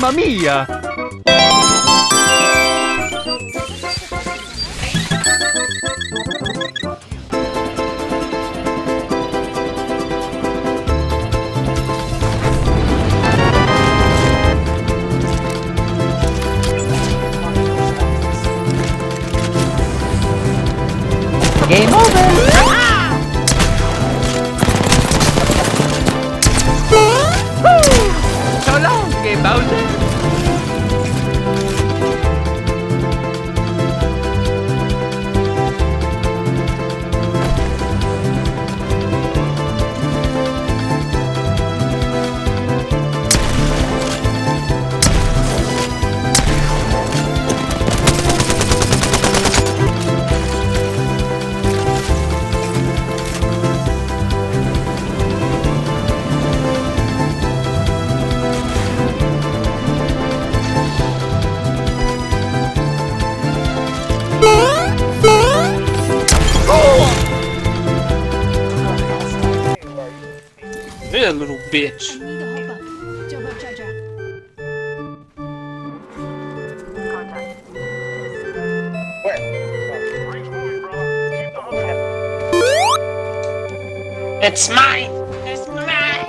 Mamma mia! Game over! So long, Game Bowser! Bitch. Need a hop up. Turbocharger. It's mine! It's mine!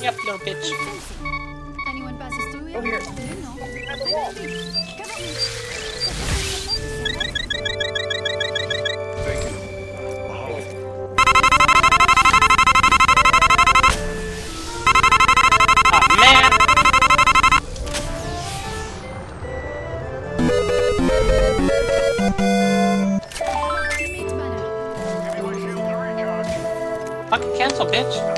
Yep, little bitch. Anyone passes through here? Over here. You know. At the wall. Cover me. Man! Teammate banner. Fucking cancel, bitch.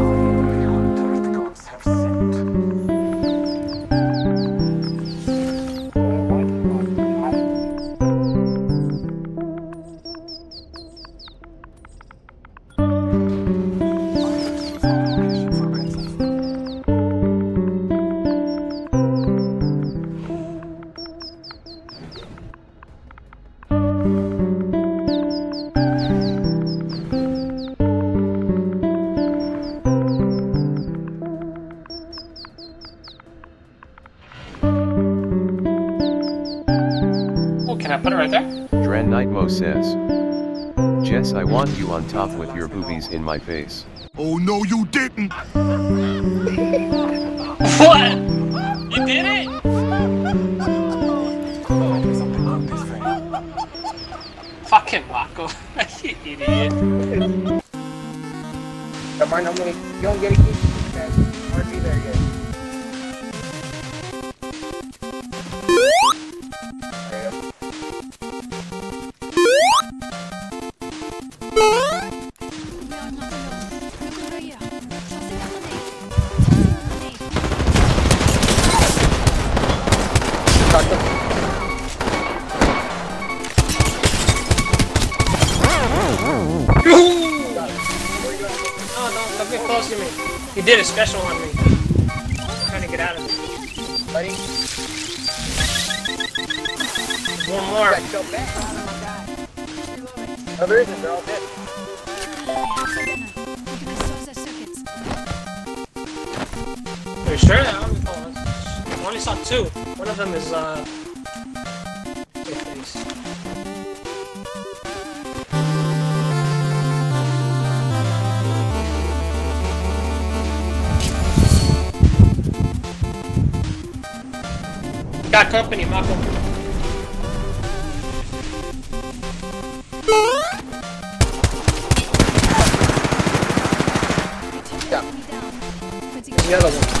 put it right there? Dran Nightmo says. Jess, I want you on top with your boobies in my face. Oh no, you didn't! What? You did it? Fucking Marco. you idiot. Come on, I'm gonna, you don't get a key. Okay. Aren't you there yet? To me. He did a special on me. I'm trying to get out of it. Buddy, One more. back. No, there isn't. They're all dead. Upside down. We can dissolve their circuits. Are you sure? I only, oh, I only saw two. One of them is, uh... Got company, Mako. Yeah. Enemy The other one.